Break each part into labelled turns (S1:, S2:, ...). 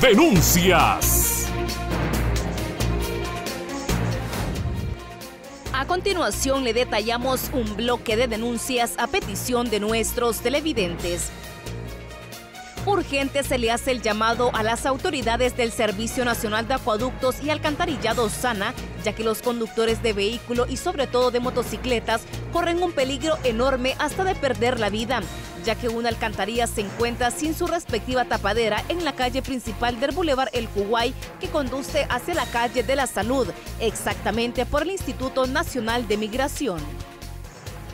S1: Denuncias.
S2: A continuación le detallamos un bloque de denuncias a petición de nuestros televidentes. Urgente se le hace el llamado a las autoridades del Servicio Nacional de Acueductos y Alcantarillado Sana, ya que los conductores de vehículo y sobre todo de motocicletas corren un peligro enorme hasta de perder la vida, ya que una alcantarilla se encuentra sin su respectiva tapadera en la calle principal del Boulevard El Kuwait que conduce hacia la calle de la Salud, exactamente por el Instituto Nacional de Migración.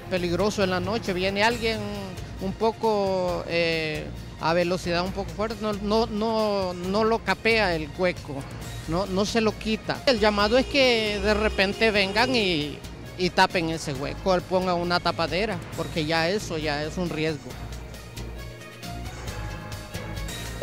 S3: Peligroso en la noche, viene alguien un poco eh, a velocidad un poco fuerte, no, no, no, no lo capea el hueco, no, no se lo quita. El llamado es que de repente vengan y, y tapen ese hueco, pongan una tapadera, porque ya eso ya es un riesgo.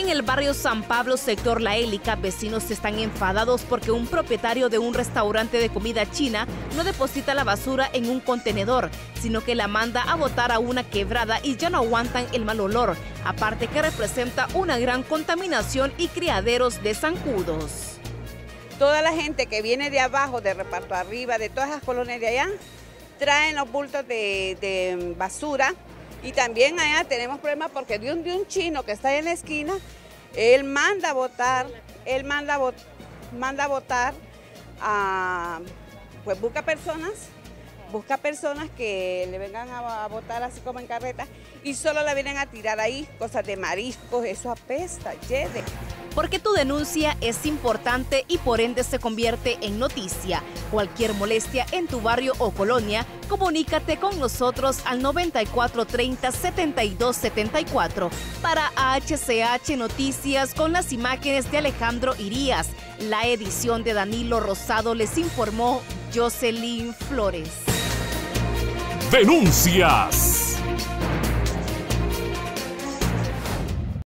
S2: En el barrio San Pablo, sector La Élica, vecinos están enfadados porque un propietario de un restaurante de comida china no deposita la basura en un contenedor, sino que la manda a botar a una quebrada y ya no aguantan el mal olor, aparte que representa una gran contaminación y criaderos de zancudos.
S4: Toda la gente que viene de abajo, de reparto arriba, de todas las colonias de allá, traen los bultos de, de basura y también allá tenemos problemas porque de un, de un chino que está en la esquina, él manda a votar, él manda a, manda a votar a, pues busca personas, busca personas que le vengan a, a votar así como en carreta y solo la vienen a tirar ahí, cosas de mariscos, eso apesta, lleve
S2: porque tu denuncia es importante y por ende se convierte en noticia. Cualquier molestia en tu barrio o colonia, comunícate con nosotros al 9430-7274 para HCH Noticias con las imágenes de Alejandro Irías. La edición de Danilo Rosado les informó Jocelyn Flores.
S1: Denuncias.